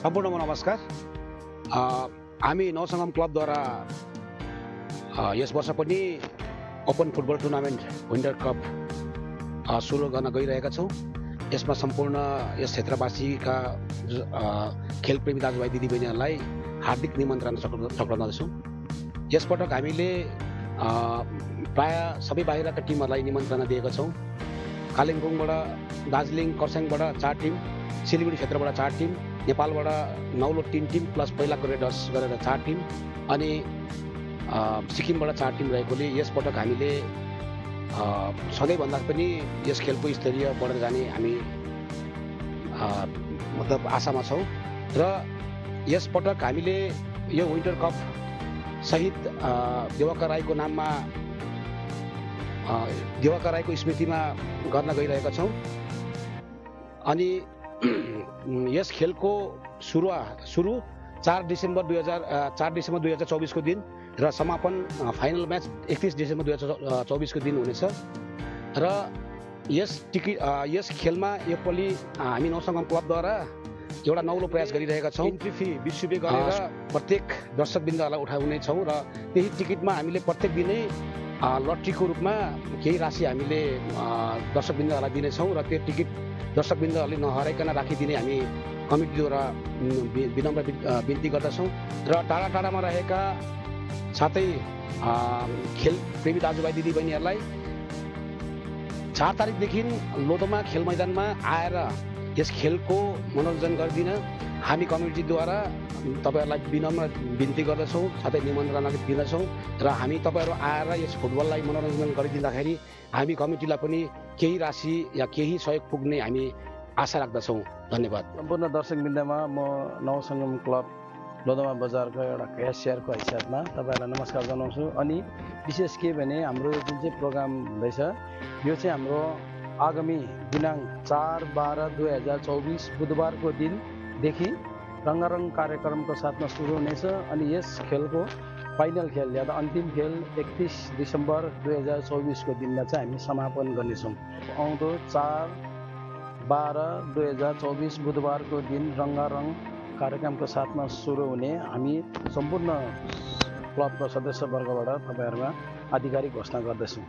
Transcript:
सम्पूर्णमा नमस्कार हामी नवसङ्गम क्लबद्वारा यस वर्ष पनि open football tournament winter cup सुरु गर्न गइरहेका छौँ यसमा सम्पूर्ण यस क्षेत्रवासीका खेलप्रेमी दाजुभाइ दिदीबहिनीहरूलाई हार्दिक निमन्त्रणा चक्र चक्राउँदछौँ यसपटक हामीले प्राय सबै बाहिरका टिमहरूलाई निमन्त्रणा दिएका छौँ कालिम्पोङबाट दार्जिलिङ खरसाङबाट चार टिम सिलगढी क्षेत्रबाट चार टिम नेपालबाट नौलो तिन टिम प्लस पहिलाको रेडर्स गरेर चार टिम अनि सिक्किमबाट चार टिम रहेकोले यसपटक हामीले सधैँभन्दा पनि यस खेलको स्तरीय बढेर जाने हामी मतलब आशामा छौँ र यसपटक हामीले यो विन्टर कप सहित अ, दिवाकर राईको नाममा अ, दिवाकर राईको स्मृतिमा गर्न गइरहेका छौँ अनि यस खेलको सुरुवा सुरु चार डिसेम्बर दुई हजार चार डिसेम्बर दुई हजार चौबिसको दिन र समापन फाइनल म्याच एकतिस डिसेम्बर दुई हजार चौबिसको दिन हुनेछ। र यस टिकि अ, यस खेलमा योपालि हामी नौसङ्गम क्लबद्वारा एउटा नौलो प्रयास गरिरहेका छौँ। इन्ट्री फी बिस रुपियाँ गरेर प्रत्येक दर्शकबिन्दहरूलाई उठाउने छौँ र त्यही टिकटमा हामीले प्रत्येक दिनै लट्रीको रूपमा केही राशि हामीले दर्शकबिन्दहरूलाई दिनेछौँ र त्यो टिकट दर्शकबिन्दहरूले नहराइकन राखिदिने हामी कमिटीद्वारा विनम्र बिन्ती गर्दछौँ। र टाढा टाढामा रहेका साथै खेल प्रेमी दाजुभाइ दिदीबहिनीहरूलाई चार तारिकदेखि लोधोमा खेल मैदानमा आएर यस खेलको मनोरञ्जन गरिदिन हामी कमिटीद्वारा तपाईँहरूलाई विनम्र बिन्ती गर्दछौँ साथै निमन्त्रणा दिँदछौँ र हामी तपाईँहरू आएर यस फुटबललाई मनोरञ्जन गरिदिँदाखेरि हामी कमिटीलाई पनि केही राशि या केही सहयोग पुग्ने हामी आशा राख्दछौँ। धन्यवाद। सम्पूर्ण दर्शकवृन्दमा म नवसङ्गम क्लब लोधोमा बजारको एउटा क्यासियरको हैसियतमा तपाईँहरूलाई नमस्कार जनाउँछु। अनि विशेष के भने हाम्रो जुन चाहिँ प्रोग्राम हुँदैछ यो चाहिँ हाम्रो आगामी दिनाङ्क चार बाह्र दुई हजार चौबिस बुधबारको दिनदेखि रङ्गारङ कार्यक्रमको साथमा सुरु हुनेछ अनि यस खेलको फाइनल खेल या त अन्तिम खेल एकतिस डिसेम्बर दुई हजार चौबिसको दिनमा चाहिँ हामी समापन गर्नेछौँ। आउँदो चार बाह्र दुई हजार चौबिस बुधबारको दिन रङ्गारङ कार्यक्रमको साथमा सुरु हुने हामी सम्पूर्ण क्लबको सदस्यवर्गबाट तपाईँहरूमा आधिकारिक घोषणा गर्दछौँ।